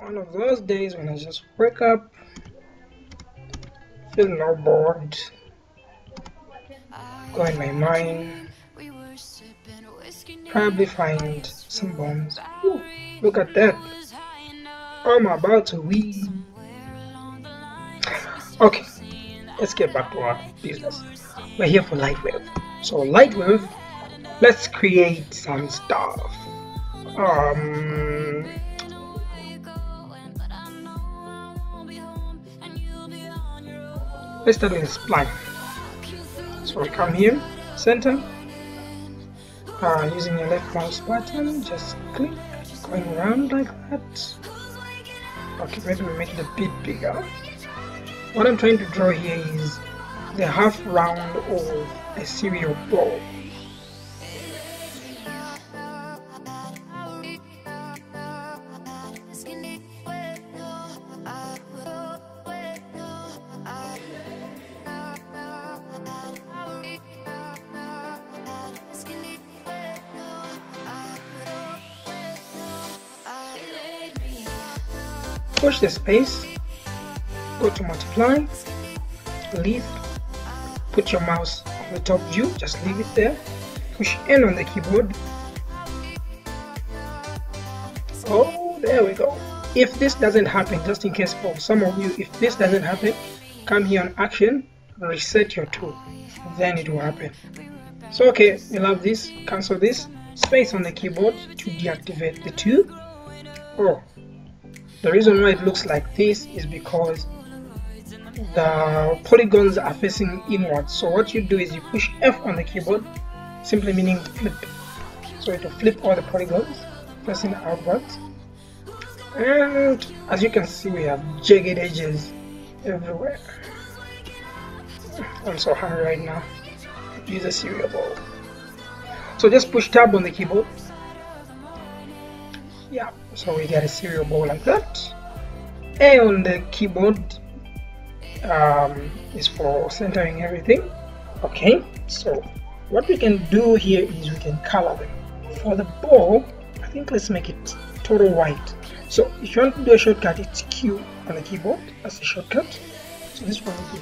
one of those days when I just wake up, feel no bored, go in my mind, probably find some bombs. Ooh, look at that. I'm about to win. Okay, let's get back to our business. We're here for Lightwave. So Lightwave, let's create some stuff. Um, let's start with spline. So we come here, center, uh, using your left mouse button, just click, going around like that. Okay, maybe we make it a bit bigger. What I'm trying to draw here is the half round of a cereal bowl. Push the space, go to multiply, leave, put your mouse on the top view, just leave it there, push N on the keyboard. Oh, there we go. If this doesn't happen, just in case for some of you, if this doesn't happen, come here on action, reset your tool, then it will happen. So okay, you love this, cancel this, space on the keyboard to deactivate the two. Oh, the reason why it looks like this is because the polygons are facing inwards. So what you do is you push F on the keyboard, simply meaning flip. So it will flip all the polygons facing outwards. And as you can see, we have jagged edges everywhere. I'm so hungry right now. Use a cereal bowl. So just push tab on the keyboard yeah so we get a cereal bowl like that. A on the keyboard um, is for centering everything. Okay so what we can do here is we can color them. For the bowl I think let's make it total white. So if you want to do a shortcut it's Q on the keyboard as a shortcut. So this one will be